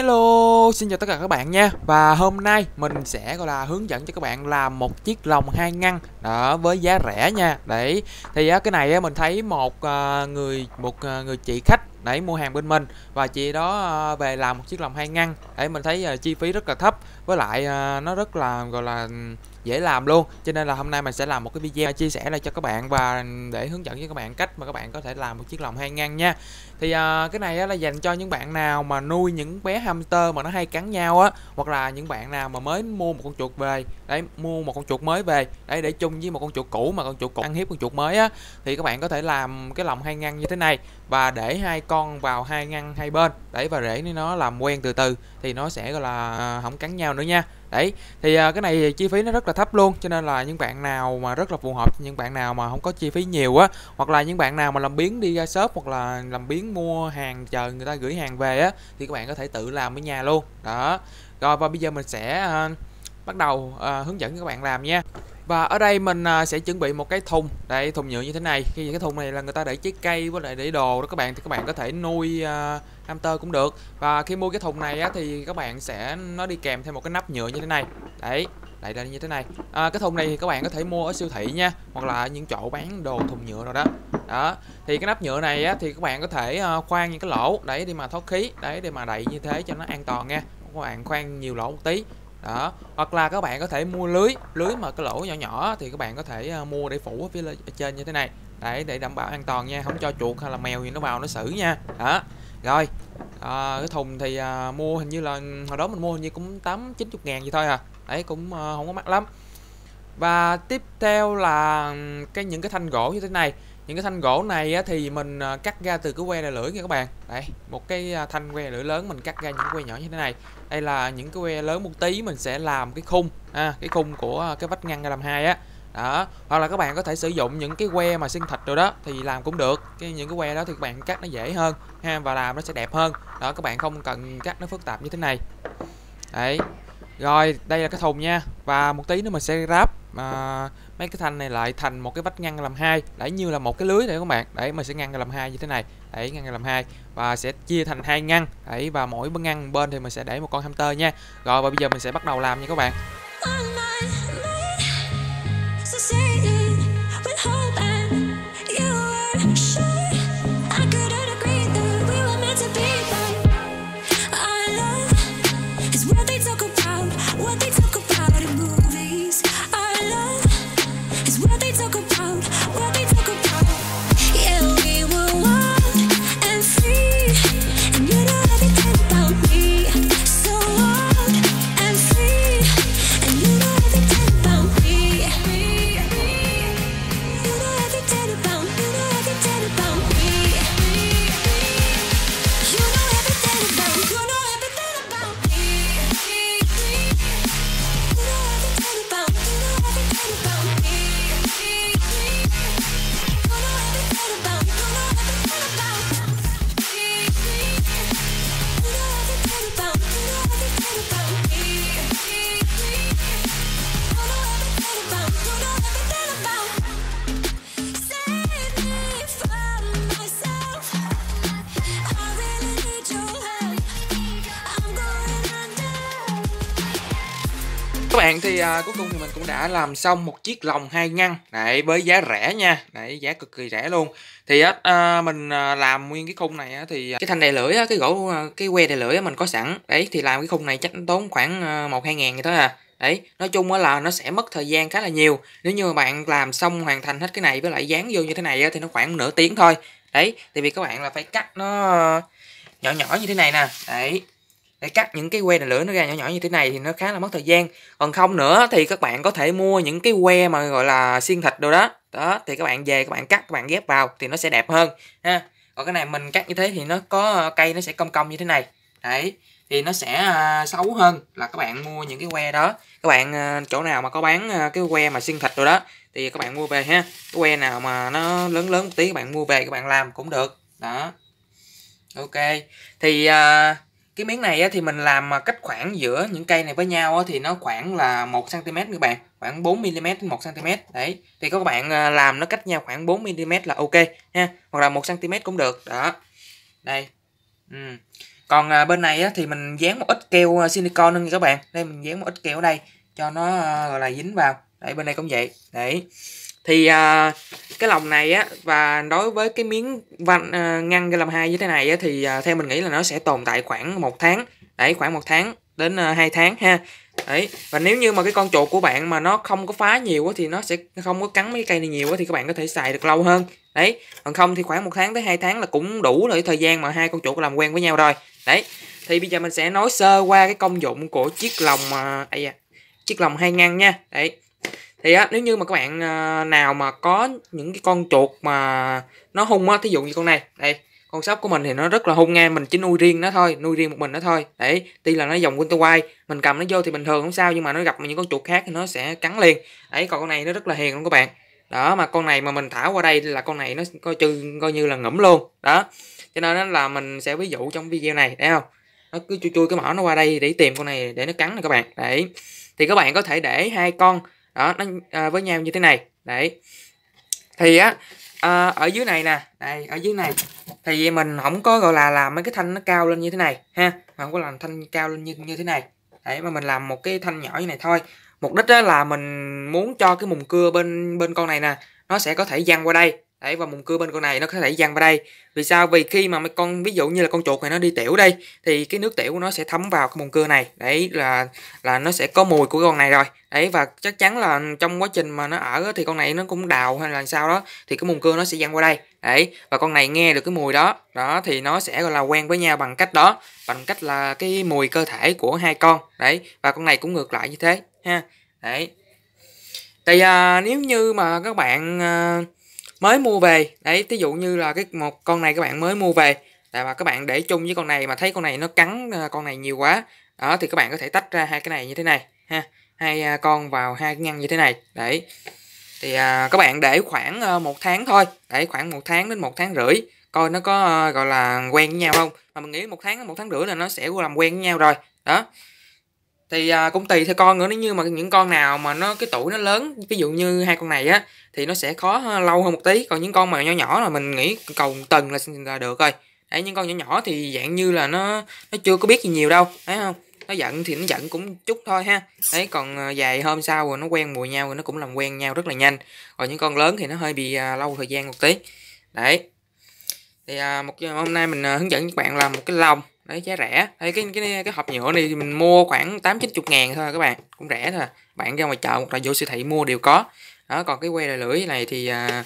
Hello, xin chào tất cả các bạn nha. Và hôm nay mình sẽ gọi là hướng dẫn cho các bạn làm một chiếc lồng hai ngăn đó với giá rẻ nha. Đấy, thì á, cái này á, mình thấy một à, người một à, người chị khách đấy mua hàng bên mình và chị đó à, về làm một chiếc lồng hai ngăn. Đấy mình thấy à, chi phí rất là thấp với lại à, nó rất là gọi là dễ làm luôn. Cho nên là hôm nay mình sẽ làm một cái video chia sẻ lại cho các bạn và để hướng dẫn cho các bạn cách mà các bạn có thể làm một chiếc lồng hai ngăn nha. Thì à, cái này á, là dành cho những bạn nào mà nuôi những bé hamster mà nó hay cắn nhau á hoặc là những bạn nào mà mới mua một con chuột về đấy mua một con chuột mới về đấy để chung với một con chuột cũ mà con chuột cũ ăn hiếp con chuột mới á thì các bạn có thể làm cái lồng hai ngăn như thế này và để hai con vào hai ngăn hai bên đấy và để nó làm quen từ từ thì nó sẽ gọi là à, không cắn nhau nữa nha đấy thì à, cái này chi phí nó rất là thấp luôn cho nên là những bạn nào mà rất là phù hợp những bạn nào mà không có chi phí nhiều á hoặc là những bạn nào mà làm biến đi ra shop hoặc là làm biến mua hàng chờ người ta gửi hàng về á thì các bạn có thể tự làm ở nhà luôn. Đó. Rồi và bây giờ mình sẽ à, bắt đầu à, hướng dẫn các bạn làm nha và ở đây mình à, sẽ chuẩn bị một cái thùng. Đây thùng nhựa như thế này. Khi cái thùng này là người ta để trái cây với lại để đồ đó các bạn thì các bạn có thể nuôi uh, hamster cũng được. Và khi mua cái thùng này á, thì các bạn sẽ nó đi kèm thêm một cái nắp nhựa như thế này. Đấy lại đây như thế này. À, cái thùng này thì các bạn có thể mua ở siêu thị nha hoặc là những chỗ bán đồ thùng nhựa rồi đó. Đó thì cái nắp nhựa này á, thì các bạn có thể uh, khoan những cái lỗ đấy để mà thoát khí đấy để mà đậy như thế cho nó an toàn nha. Các bạn khoan nhiều lỗ một tí đó hoặc là các bạn có thể mua lưới lưới mà cái lỗ nhỏ nhỏ thì các bạn có thể à, mua để phủ ở phía ở trên như thế này. Đấy để đảm bảo an toàn nha không cho chuột hay là mèo gì nó vào nó xử nha. Đó rồi à, cái thùng thì à, mua hình như là hồi đó mình mua hình như cũng tám chín chục ngàn gì thôi à. Đấy cũng à, không có mắc lắm và tiếp theo là cái những cái thanh gỗ như thế này. Những cái thanh gỗ này á, thì mình ờ, cắt ra từ cái que đè lưỡi nha các bạn. Đây một cái à, thanh que lưỡi lớn mình cắt ra những que nhỏ như thế này. Đây là những cái que lớn một tí mình sẽ làm cái khung à, cái khung của ờ, cái vách ngăn làm hai á. Đó hoặc là các bạn có thể sử dụng những cái que mà xuyên thịt rồi đó thì làm cũng được. Cái những cái que đó thì các bạn cắt nó dễ hơn ha và làm nó sẽ đẹp hơn. Đó các bạn không cần cắt nó phức tạp như thế này. Đấy rồi đây là cái thùng nha. Và một tí nữa mình sẽ ráp à, mấy cái thanh này lại thành một cái vách ngăn làm hai. Đấy như là một cái lưới này các bạn. Đấy mình sẽ ngăn làm hai như thế này. Đấy ngăn làm hai. Và sẽ chia thành hai ngăn. Đấy và mỗi bên ngăn bên thì mình sẽ để một con hamster nha. Rồi và bây giờ mình sẽ bắt đầu làm nha các bạn. Bạn thì à, cuối cùng thì mình cũng đã làm xong một chiếc lồng hai ngăn. Đấy với giá rẻ nha. Đấy giá cực kỳ rẻ luôn. Thì à, mình à, làm nguyên cái khung này á, thì à, cái thanh đè lưỡi á, cái gỗ à, cái que đè lưỡi á, mình có sẵn. Đấy thì làm cái khung này chắc tốn khoảng à, một hai ngàn vậy thôi à. Đấy nói chung á là nó sẽ mất thời gian khá là nhiều. Nếu như mà bạn làm xong hoàn thành hết cái này với lại dán vô như thế này á, thì nó khoảng nửa tiếng thôi. Đấy tại vì các bạn là phải cắt nó nhỏ nhỏ như thế này nè. Đấy để cắt những cái que này lửa nó ra nhỏ nhỏ như thế này thì nó khá là mất thời gian. Còn không nữa thì các bạn có thể mua những cái que mà gọi là xiên thịt đồ đó. Đó thì các bạn về các bạn cắt các bạn ghép vào thì nó sẽ đẹp hơn ha. Còn cái này mình cắt như thế thì nó có ờ, cây nó sẽ cong cong như thế này. Đấy thì nó sẽ à, xấu hơn là các bạn mua những cái que đó. Các bạn ờ, chỗ nào mà có bán ờ, cái que mà xiên thịt rồi đó thì các bạn mua về ha. Cái que nào mà nó lớn lớn một tí các bạn mua về các bạn làm cũng được. Đó. Ok thì uh, cái miếng này á, thì mình làm à, cách khoảng giữa những cây này với nhau á, thì nó khoảng là 1 cm các bạn. Khoảng 4 mm đến 1 cm đấy. Thì các bạn à, làm nó cách nhau khoảng 4 mm là ok ha hoặc là 1 cm cũng được đó. Đây. Ừ. còn à, bên này á, thì mình dán một ít keo à, silicone silicon nha các bạn. Đây mình dán một ít keo ở đây cho nó à, gọi là dính vào. Đấy bên đây cũng vậy đấy thì à, cái lồng này á và đối với cái miếng van à, ngăn cái làm hai như thế này á, thì à, theo mình nghĩ là nó sẽ tồn tại khoảng một tháng. Đấy khoảng một tháng đến à, 2 tháng ha. Đấy và nếu như mà cái con chuột của bạn mà nó không có phá nhiều á, thì nó sẽ không có cắn mấy cây này nhiều á, thì các bạn có thể xài được lâu hơn. Đấy còn không thì khoảng một tháng tới 2 tháng là cũng đủ rồi thời gian mà hai con chuột làm quen với nhau rồi. Đấy thì bây giờ mình sẽ nói sơ qua cái công dụng của chiếc lồng à, à, chiếc lồng hai ngăn nha. Đấy thì á, nếu như mà các bạn à, nào mà có những cái con chuột mà nó hung á, thí dụ như con này, đây, con sóc của mình thì nó rất là hung nha, mình chỉ nuôi riêng nó thôi, nuôi riêng một mình nó thôi. Đấy, tuy là nó dòng Winter White mình cầm nó vô thì bình thường không sao, nhưng mà nó gặp những con chuột khác thì nó sẽ cắn liền. Đấy, còn con này nó rất là hiền luôn các bạn. Đó, mà con này mà mình thả qua đây là con này nó coi chừng coi như là ngẫm luôn. Đó, cho nên là mình sẽ ví dụ trong video này, thấy không? Nó cứ chui chui cái mỏ nó qua đây để tìm con này để nó cắn này các bạn. Đấy, thì các bạn có thể để hai con đó nó à, với nhau như thế này. Đấy. Thì á à, ở dưới này nè. Đây ở dưới này. Thì mình không có gọi là làm mấy cái thanh nó cao lên như thế này ha. Mà không có làm thanh cao lên như như thế này. Đấy mà mình làm một cái thanh nhỏ như này thôi. Mục đích đó là mình muốn cho cái mùng cưa bên bên con này nè nó sẽ có thể giăng qua đây đấy và mùng cưa bên con này nó có thể dăng vào đây. Vì sao? Vì khi mà mấy con ví dụ như là con chuột này nó đi tiểu đây thì cái nước tiểu của nó sẽ thấm vào cái mùng cưa này. Đấy là là nó sẽ có mùi của con này rồi. Đấy và chắc chắn là trong quá trình mà nó ở thì con này nó cũng đào hay là sao đó thì cái mùng cưa nó sẽ dăng qua đây. Đấy và con này nghe được cái mùi đó đó thì nó sẽ gọi là quen với nhau bằng cách đó bằng cách là cái mùi cơ thể của hai con. Đấy và con này cũng ngược lại như thế ha. Đấy. Thì à, nếu như mà các bạn à, mới mua về. Đấy ví dụ như là cái một con này các bạn mới mua về và các bạn để chung với con này mà thấy con này nó cắn à, con này nhiều quá đó thì các bạn có thể tách ra hai cái này như thế này ha hai à, con vào hai cái ngăn như thế này. Đấy thì à, các bạn để khoảng à, một tháng thôi để khoảng một tháng đến một tháng rưỡi coi nó có à, gọi là quen với nhau không? Mà mình nghĩ một tháng một tháng rưỡi là nó sẽ làm quen với nhau rồi đó thì à, cũng tùy theo con nữa nếu như mà những con nào mà nó cái tuổi nó lớn ví dụ như hai con này á thì nó sẽ khó ờ, lâu hơn một tí. Còn những con mà nhỏ nhỏ là mình nghĩ cầu tuần là, là được rồi. Đấy những con nhỏ nhỏ thì dạng như là nó nó chưa có biết gì nhiều đâu thấy không? Nó giận thì nó giận cũng chút thôi ha. Đấy còn ờ, dài vài hôm sau rồi nó quen mùi nhau rồi nó cũng làm quen nhau rất là nhanh. Còn những con lớn thì nó hơi bị à, lâu thời gian một tí. Đấy. Thì à, một hôm nay mình à, hướng dẫn các bạn làm một cái lồng đấy giá rẻ. Đây cái cái cái hộp nhựa này thì mình mua khoảng tám chín chục ngàn thôi các bạn. Cũng rẻ thôi. Bạn ra ngoài chợ hoặc là vô siêu thị mua đều có. Đó còn cái que đài lưỡi này thì à,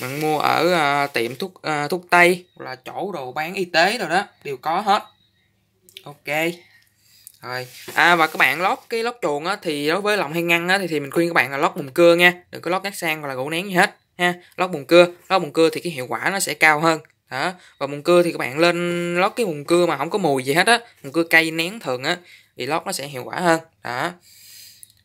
mình mua ở à, tiệm thuốc à, thuốc tây hoặc là chỗ đồ bán y tế rồi đó đều có hết. Ok. Rồi. À và các bạn lót cái lót chuồng á thì đối với lòng hay ngăn á thì, thì mình khuyên các bạn là lót mùng cưa nha. Đừng có lót cát sang hoặc là gỗ nén gì hết ha. Lót mùng cưa. Lót mùng cưa thì cái hiệu quả nó sẽ cao hơn đó và mùng cưa thì các bạn lên lót cái mùng cưa mà không có mùi gì hết á. Mùng cưa cây nén thường á. Thì lót nó sẽ hiệu quả hơn. Đó.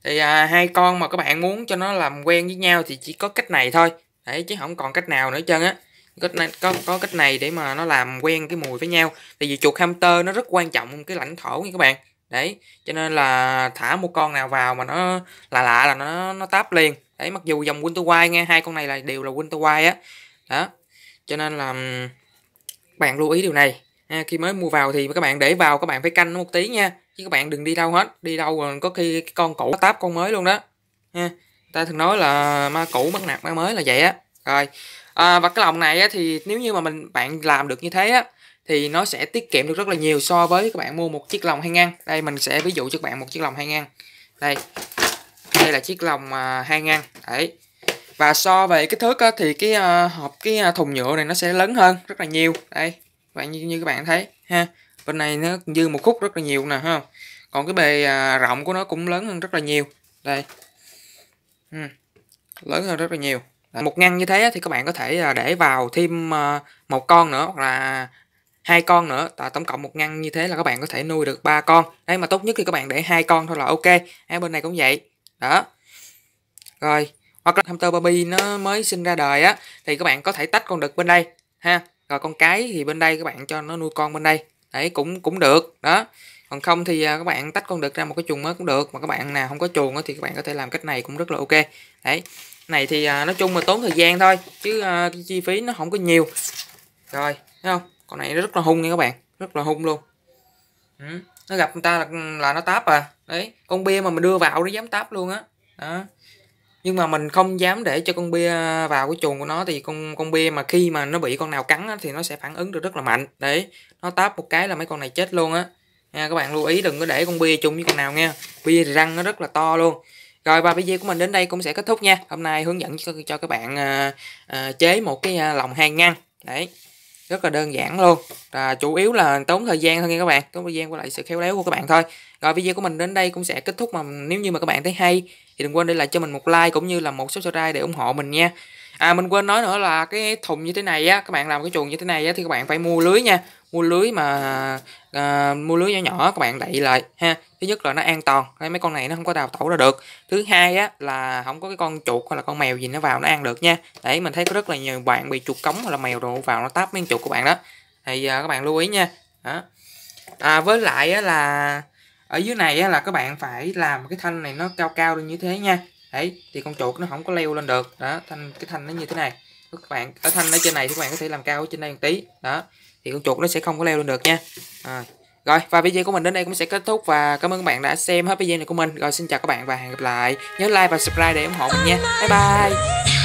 Thì à, hai con mà các bạn muốn cho nó làm quen với nhau thì chỉ có cách này thôi. Đấy chứ không còn cách nào nữa trơn á. Cách này có có cách này để mà nó làm quen cái mùi với nhau. Tại vì chuột hamster nó rất quan trọng cái lãnh thổ nha các bạn. Đấy cho nên là thả một con nào vào mà nó là lạ là nó nó táp liền. Đấy mặc dù dòng winter white nghe hai con này là đều là winter white á. Đó cho nên là bạn lưu ý điều này. Ha, khi mới mua vào thì các bạn để vào các bạn phải canh nó một tí nha chứ các bạn đừng đi đâu hết. Đi đâu rồi có khi con cũ táp con mới luôn đó. Ha ta thường nói là ma cũ bắt nạt ma mới là vậy á. Rồi à, và cái lòng này á, thì nếu như mà mình bạn làm được như thế á thì nó sẽ tiết kiệm được rất là nhiều so với các bạn mua một chiếc lồng hai ngăn đây mình sẽ ví dụ cho các bạn một chiếc lồng hai ngăn đây đây là chiếc lồng à, hai ngăn đấy và so về kích thước á, thì cái uh, hộp cái uh, thùng nhựa này nó sẽ lớn hơn rất là nhiều. Đây bạn như, như các bạn thấy ha. Bên này nó dư một khúc rất là nhiều nè ha. Còn cái bề uh, rộng của nó cũng lớn hơn rất là nhiều. Đây. Ừ. lớn hơn rất là nhiều. Một ngăn như thế thì các bạn có thể để vào thêm một con nữa hoặc là hai con nữa. Tại tổng cộng một ngăn như thế là các bạn có thể nuôi được ba con. Đấy mà tốt nhất thì các bạn để hai con thôi là ok. À, bên này cũng vậy. Đó. Rồi hoặc là hamster baby nó mới sinh ra đời á, thì các bạn có thể tách con đực bên đây, ha. Rồi con cái thì bên đây các bạn cho nó nuôi con bên đây. Đấy, cũng cũng được, đó. Còn không thì à, các bạn tách con đực ra một cái chuồng mới cũng được, mà các bạn nào không có chuồng thì các bạn có thể làm cách này cũng rất là ok. Đấy, này thì à, nói chung là tốn thời gian thôi, chứ à, cái chi phí nó không có nhiều. Rồi, thấy không? Con này nó rất là hung nha các bạn, rất là hung luôn. Ừ. nó gặp người ta là là nó táp à. Đấy, con bia mà mình đưa vào nó dám táp luôn á. Đó nhưng mà mình không dám để cho con bia vào cái chuồng của nó thì con con bia mà khi mà nó bị con nào cắn á, thì nó sẽ phản ứng được rất là mạnh. Đấy nó táp một cái là mấy con này chết luôn á. Nha các bạn lưu ý đừng có để con bia chung với con nào nha. Bia thì răng nó rất là to luôn. Rồi và video của mình đến đây cũng sẽ kết thúc nha. Hôm nay hướng dẫn cho, cho các bạn uh, uh, chế một cái uh, lồng hai ngăn. Đấy rất là đơn giản luôn. Và chủ yếu là tốn thời gian thôi nha các bạn, tốn thời gian với lại sự khéo léo của các bạn thôi. Rồi video của mình đến đây cũng sẽ kết thúc mà nếu như mà các bạn thấy hay thì đừng quên để lại cho mình một like cũng như là một subscribe để ủng hộ mình nha à mình quên nói nữa là cái thùng như thế này á các bạn làm cái chuồng như thế này á thì các bạn phải mua lưới nha. Mua lưới mà à, mua lưới nhỏ nhỏ các bạn đậy lại ha. Thứ nhất là nó an toàn mấy con này nó không có đào tẩu ra được. Thứ hai á là không có cái con chuột hay là con mèo gì nó vào nó ăn được nha. Đấy mình thấy có rất là nhiều bạn bị chuột cống hoặc là mèo đồ vào nó táp mấy con chuột của bạn đó. Thì à, các bạn lưu ý nha. Đó. À, với lại á là ở dưới này á là các bạn phải làm cái thanh này nó cao cao lên như thế nha đấy, thì con chuột nó không có leo lên được. Đó, thanh, cái thanh nó như thế này. Các bạn, ở thanh ở trên này thì các bạn có thể làm cao ở trên đây một tí. Đó, thì con chuột nó sẽ không có leo lên được nha. À. rồi, và video của mình đến đây cũng sẽ kết thúc và cảm ơn các bạn đã xem hết video này của mình. Rồi, xin chào các bạn và hẹn gặp lại. Nhớ like và subscribe để ủng hộ mình nha. Bye bye.